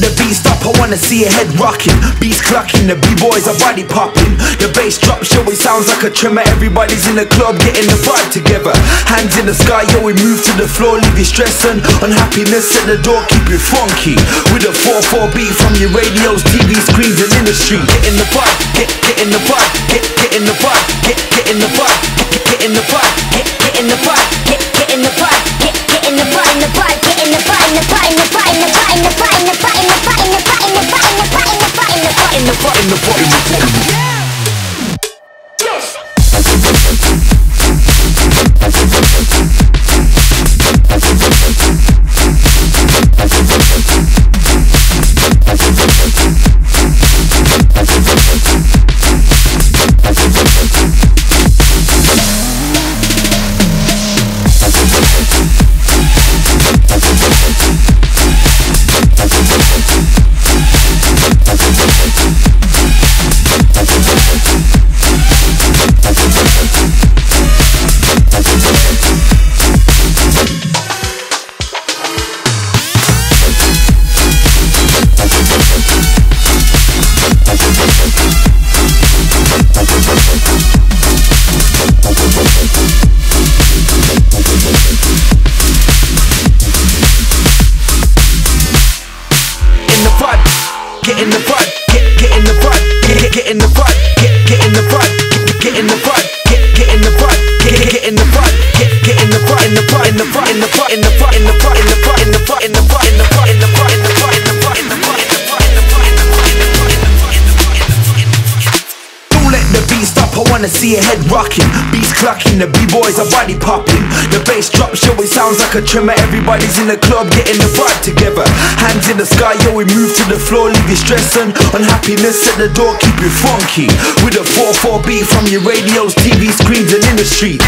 the beat stop, I wanna see your head rocking. Beats clucking, the b-boys are body popping. The bass drop, show it sounds like a tremor. Everybody's in the club getting the vibe together. Hands in the sky, yo, we move to the floor, leave you stressing. Unhappiness at the door, keep it funky. With a 4-4 beat from your radios, TV screens, and in the street. Get in the vibe, get, get in the vibe, get, get in the vibe, get, get in the vibe, get, get in the vibe, get, get in the vibe, get, get in the vibe, Get in the vibe, get get in the vibe, get get in the vibe, get get in the vibe, get get in the vibe, the beat stop, I wanna see your head rocking. Beats clucking, the b-boys are body popping. The bass drop, show it sounds like a tremor. Everybody's in the club getting the vibe together. Hands in the sky, yo, we move to the floor, leave you stressing. Unhappiness at the door, keep it funky. With a 4-4 beat from your radios, TV screens, and in the street.